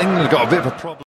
England have got a bit of a problem.